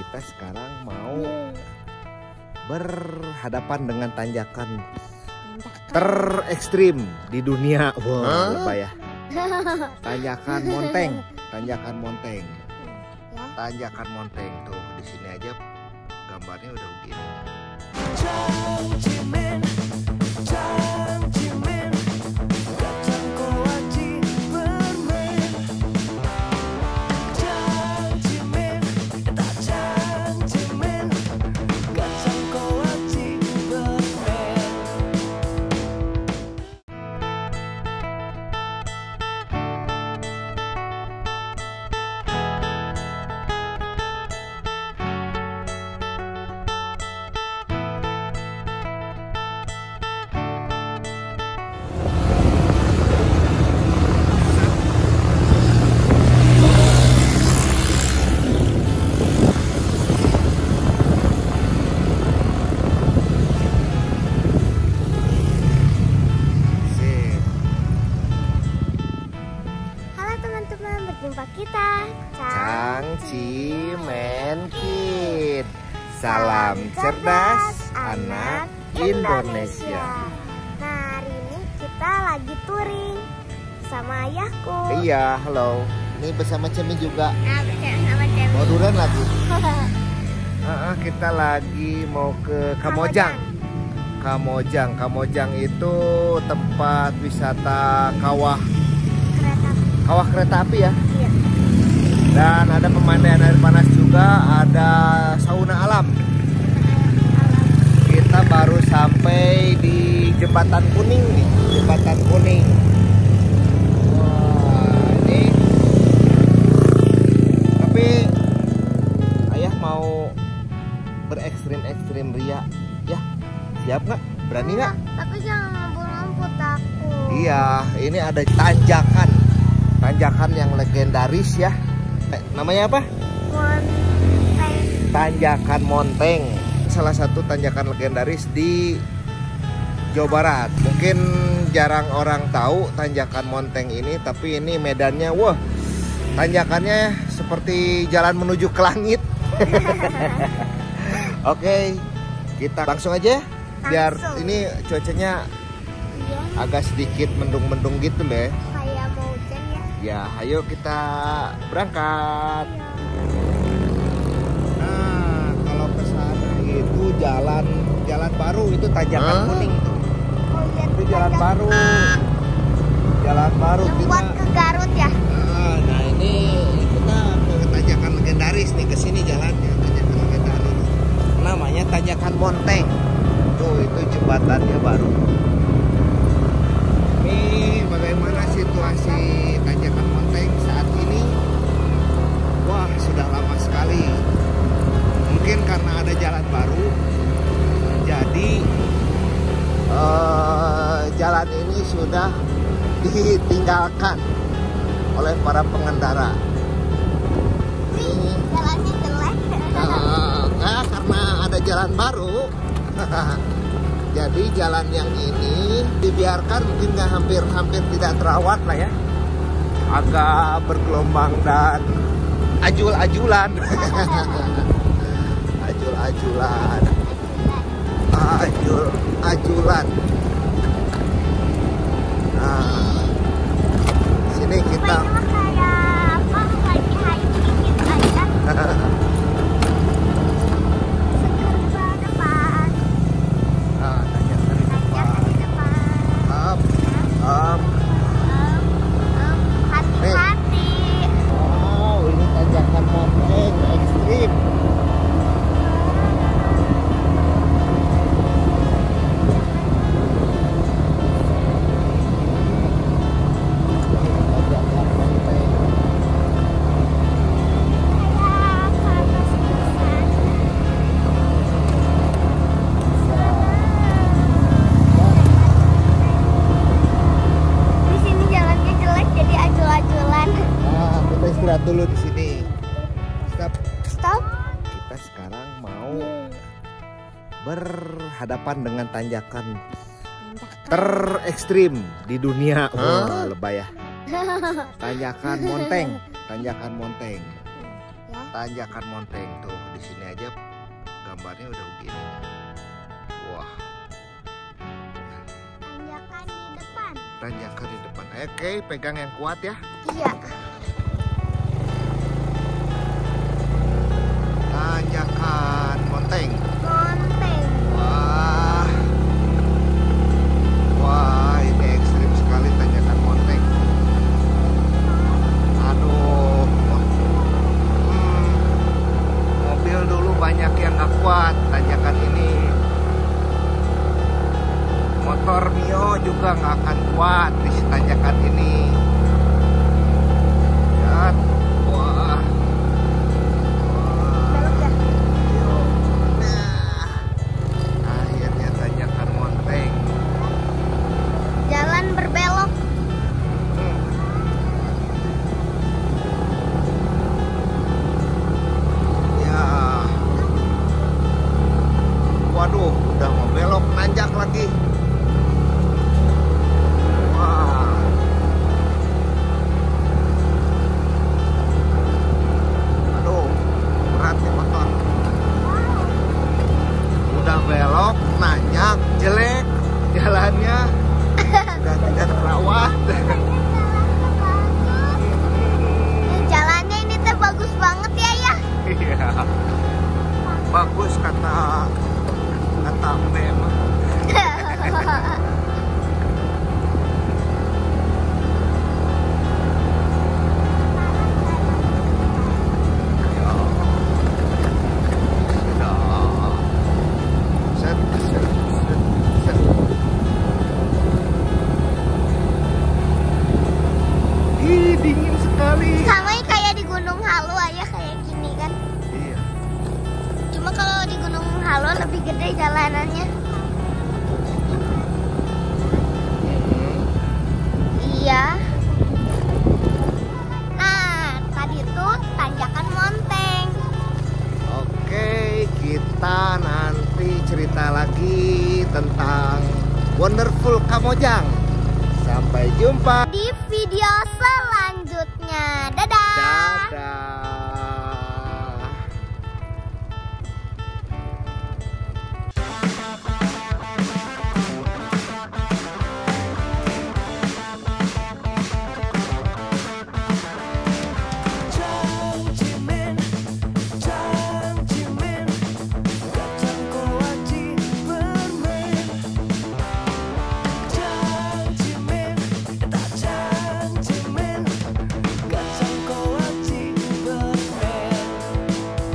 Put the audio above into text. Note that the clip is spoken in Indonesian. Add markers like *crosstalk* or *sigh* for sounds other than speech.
kita sekarang mau berhadapan dengan tanjakan terekstrim di dunia. Hah? lebay ya. *laughs* Tanjakan Monteng, tanjakan Monteng, Ya. tanjakan Monteng tuh di sini aja gambarnya udah begini. Salam cerdas anak Indonesia. Nah, hari ini kita lagi touring sama ayahku. Iya, halo. Ini bersama Cemi juga. Nah, bersama sama Cemi. Mau duren lagi? *laughs* Ah, ah, kita lagi mau ke Kamojang. Kamojang, Kamojang itu tempat wisata kawah Kereta. kawah kereta api ya. Iya. Dan ada pemandian air panas juga, ada jembatan kuning nih, jembatan kuning. Wah, ini tapi ayah mau berekstrim-ekstrim ria, ya siap nggak? Berani nggak? Tapi jangan ngumpul-ngumpul takut. Iya, ini ada tanjakan, tanjakan yang legendaris ya. Eh, Namanya apa? Monteng. Tanjakan Monteng, salah satu tanjakan legendaris di Jawa Barat. Mungkin jarang orang tahu tanjakan Monteng ini, tapi ini medannya, wah, tanjakannya seperti jalan menuju ke langit. *laughs* Oke, kita langsung aja, biar Langsung. ini cuacanya Iya, agak sedikit mendung-mendung gitu deh. kayak mau hujan ya. Ya, ayo kita berangkat. Nah, kalau ke sana itu jalan jalan baru itu tanjakan kuning Itu jalan baru. Jalan baru kita. buat ke Garut ya. Ah, nah ini kita ke tanjakan legendaris nih ke sini sudah ditinggalkan oleh para pengendara. Ini Jalannya jelek. eh, karena ada jalan baru, *laughs* jadi jalan yang ini dibiarkan mungkin nggak hampir-hampir tidak terawat lah ya, agak bergelombang dan ajul-ajulan, *laughs* ajul-ajulan, ajul-ajulan. Dulu di sini. Stop. Stop. Kita sekarang mau berhadapan dengan tanjakan terekstrim di dunia. Wah, lebay ya. *laughs* Tanjakan Monteng, tanjakan Monteng, Ya. tanjakan Monteng tuh di sini aja gambarnya udah begini. Wah, Tanjakan di depan. tanjakan di depan. Oke, pegang yang kuat ya. Iya. Kuat tanjakan ini. Motor Mio juga nggak akan kuat di tanjakan ini. Nanjak, jelek jalannya. Sudah tidak terawat. Jalannya ini teh bagus banget ya ya. Iya. Bagus kata kata Mbak *laughs* Halu lebih gede jalanannya. Iya. Nah, tadi itu tanjakan Monteng. Oke, kita nanti cerita lagi tentang Wonderful Kamojang. Sampai jumpa. Di video selanjutnya. Dadah. Dadah.